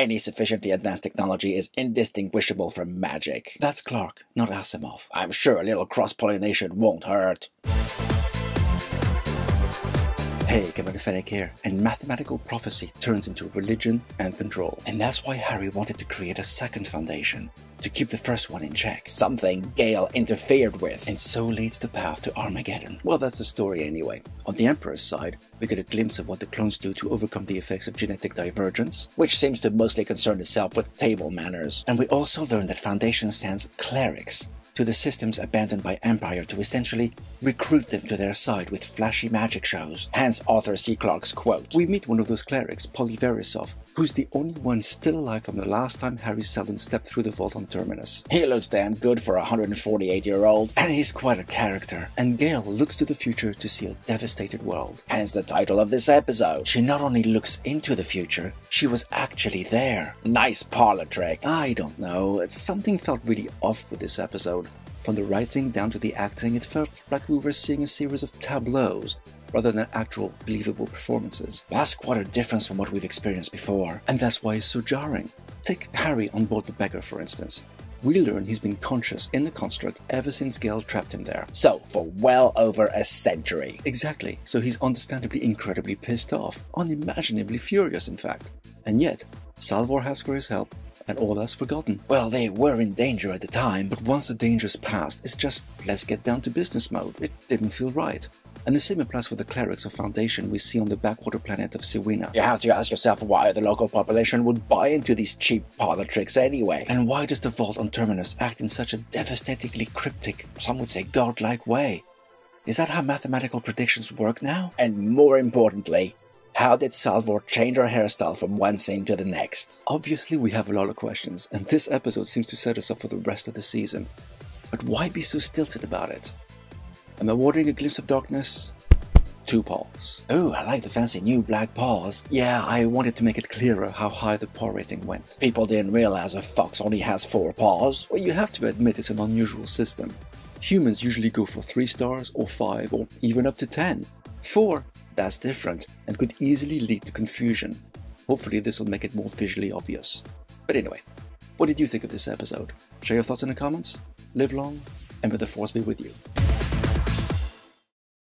Any sufficiently advanced technology is indistinguishable from magic. That's Clarke, not Asimov. I'm sure a little cross-pollination won't hurt. Commander Fennec here, and mathematical prophecy turns into religion and control. And that's why Hari wanted to create a second foundation, to keep the first one in check. Something Gaal interfered with. And so leads the path to Armageddon. Well, that's the story anyway. On the Emperor's side, we get a glimpse of what the clones do to overcome the effects of genetic divergence, which seems to mostly concern itself with table manners. And we also learn that Foundation sends clerics to the systems abandoned by Empire to essentially recruit them to their side with flashy magic shows. Hence Arthur C. Clarke's quote. We meet one of those clerics, Poly Verisof, who's the only one still alive from the last time Hari Seldon stepped through the vault on Terminus. He looks damn good for a 148 year old. And he's quite a character. And Gaal looks to the future to see a devastated world. Hence the title of this episode. She not only looks into the future, she was actually there. Nice parlor trick. I don't know, something felt really off with this episode. From the writing down to the acting, it felt like we were seeing a series of tableaus rather than actual believable performances. That's quite a difference from what we've experienced before, and that's why it's so jarring. Take Hari on board the Beggar, for instance. We learn he's been conscious in the construct ever since Gaal trapped him there. So, for well over a century. Exactly, so he's understandably incredibly pissed off, unimaginably furious in fact. And yet, Salvor has for his help, and all that's forgotten. Well, they were in danger at the time, but once the danger's passed, it's just let's get down to business mode. It didn't feel right. And the same applies for the clerics of Foundation we see on the backwater planet of Siwenna. You have to ask yourself why the local population would buy into these cheap parlor tricks anyway. And why does the Vault on Terminus act in such a devastatingly cryptic, some would say godlike way? Is that how mathematical predictions work now? And more importantly, how did Salvor change her hairstyle from one scene to the next? Obviously, we have a lot of questions, and this episode seems to set us up for the rest of the season. But why be so stilted about it? Am I watering a glimpse of darkness? Two paws. Oh, I like the fancy new black paws. Yeah, I wanted to make it clearer how high the paw rating went. People didn't realize a fox only has four paws. Well, you have to admit it's an unusual system. Humans usually go for 3 stars or 5 or even up to 10. 4, that's different and could easily lead to confusion. Hopefully this will make it more visually obvious. But anyway, what did you think of this episode? Share your thoughts in the comments. Live long, and may the force be with you.